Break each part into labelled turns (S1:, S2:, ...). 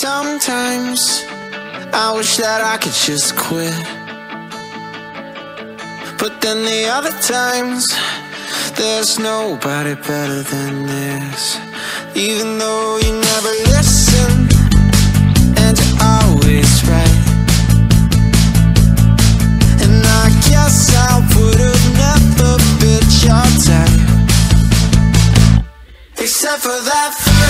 S1: Sometimes I wish that I could just quit. But then the other times, there's nobody better than this. Even though you never listen, and you're always right. And I guess I would've never bit your type, except for that.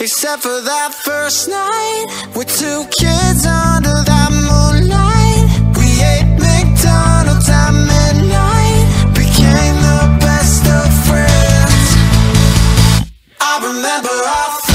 S1: Except for that first night With two kids under that moonlight. We ate McDonald's at midnight Became the best of friends. I remember our